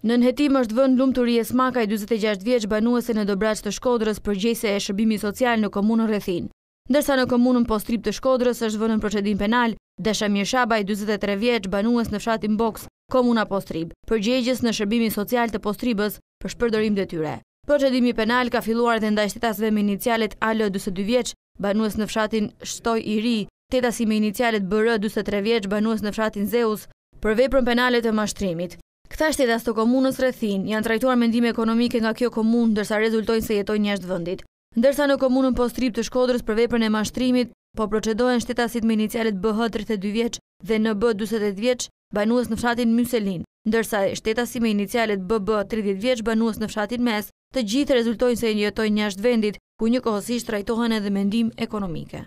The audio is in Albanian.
Nën hetim është vënë Lumturije Smakaj, dyzet e gjashtë vjeç, banuese në Dobraç të Shkodrës, përgjegjëse e Shërbimit Social në Komunën Rrethinë. Ndërsa në Komunën Postrib të Shkodrës është vënë nën procedim penal, Dashamir Shabaj, dyzet e tre vjeç, banues në fshatin Boks, Komuna Postrib, përgjegjës në Shërbimin Social të Postribës për shpërdorim detyre. Procedimi penal ka filluar edhe ndaj shtetasve me inicialet AL, dyzet e dy vjeç, banues në fshatin Shtoj i Ri, shtetasi me inicialet BR dyzet e tre vjeç banues në fshatin Zeus, për veprën penale të mashtrimit. Këta shtetas të komunës Rrethinë, janë trajtuar me ndihmë ekonomike nga kjo komunë, ndërsa rezultojnë se jetojnë jashtë vendit. Ndërsa në komunën Postribë të Shkodrës për veprën e mashtrimit, po procedohen shtetasit me inicialet BH tridhjetë e dy vjeç dhe NB dyzet e tetë vjeç, banues në fshatin Myselim, ndërsa shtetasi me inicialet BB, tridhjetë vjeç, banues në fshatin Mes, të gjithë rezultojnë se jetojnë jashtë vendit, ku njëkohësisht trajtohen edhe me ndihmë ekonomike.